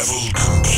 Devil